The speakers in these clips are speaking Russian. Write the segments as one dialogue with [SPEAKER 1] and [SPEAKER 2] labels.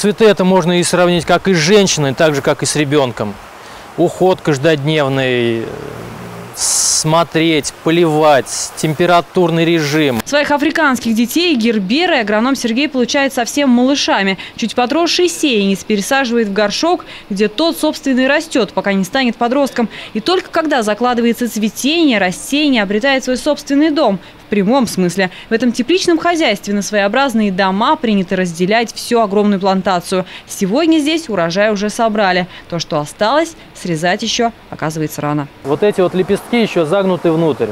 [SPEAKER 1] Цветы это можно и сравнить как и с женщиной, так же, как и с ребенком. Уход каждодневный, смотреть, поливать, температурный режим.
[SPEAKER 2] Своих африканских детей герберы агроном Сергей получает совсем малышами. Чуть подросший сеянец пересаживает в горшок, где тот, собственно, и растет, пока не станет подростком. И только когда закладывается цветение, растение обретает свой собственный дом. В прямом смысле. В этом тепличном хозяйстве на своеобразные дома принято разделять всю огромную плантацию. Сегодня здесь урожай уже собрали. То, что осталось, срезать еще оказывается рано.
[SPEAKER 1] Вот эти вот лепестки еще загнуты внутрь.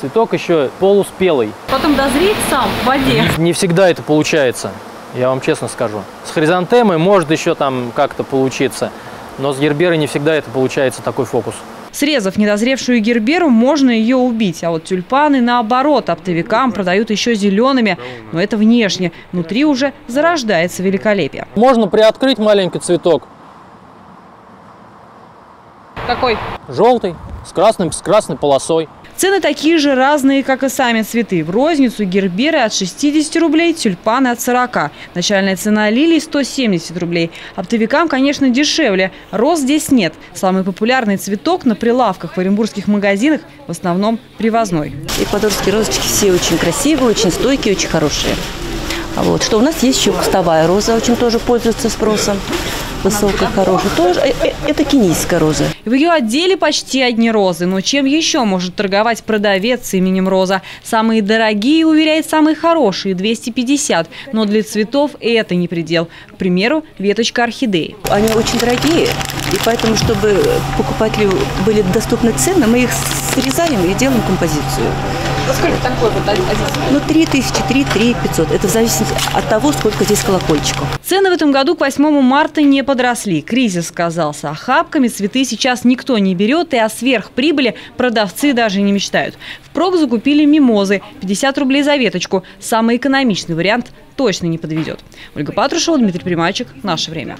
[SPEAKER 1] Цветок еще полуспелый.
[SPEAKER 2] Потом дозреть сам в воде.
[SPEAKER 1] Не всегда это получается, я вам честно скажу. С хризантемой может еще там как-то получиться, но с герберой не всегда это получается такой фокус.
[SPEAKER 2] Срезав недозревшую герберу, можно ее убить. А вот тюльпаны, наоборот, оптовикам продают еще зелеными. Но это внешне. Внутри уже зарождается великолепие.
[SPEAKER 1] Можно приоткрыть маленький цветок.
[SPEAKER 2] Какой?
[SPEAKER 1] Желтый, с, красным, с красной полосой.
[SPEAKER 2] Цены такие же разные, как и сами цветы. В розницу герберы от 60 рублей, тюльпаны от 40. Начальная цена лилий 170 рублей. Оптовикам, конечно, дешевле. Роз здесь нет. Самый популярный цветок на прилавках в оренбургских магазинах в основном привозной.
[SPEAKER 3] Эквадорские розочки все очень красивые, очень стойкие, очень хорошие. А вот. Что у нас есть еще кустовая роза, очень тоже пользуется спросом. Высокая, хорошая. Тоже, это кенийская роза.
[SPEAKER 2] В ее отделе почти одни розы. Но чем еще может торговать продавец с именем Роза? Самые дорогие, уверяет, самые хорошие – 250. Но для цветов это не предел. К примеру, веточка орхидеи.
[SPEAKER 3] Они очень дорогие, и поэтому, чтобы покупателю были доступны цены, мы их срезаем и делаем композицию.
[SPEAKER 2] Сколько такой вот один?
[SPEAKER 3] Ну, 3 тысячи, 3, 3 500. Это зависит от того, сколько здесь колокольчиков.
[SPEAKER 2] Цены в этом году к 8 марта не подросли. Кризис сказался. Охапками цветы сейчас никто не берет, и о сверхприбыли продавцы даже не мечтают. Впрок закупили мимозы. 50 рублей за веточку. Самый экономичный вариант точно не подведет. Ольга Патрушева, Дмитрий Примачек. Наше время.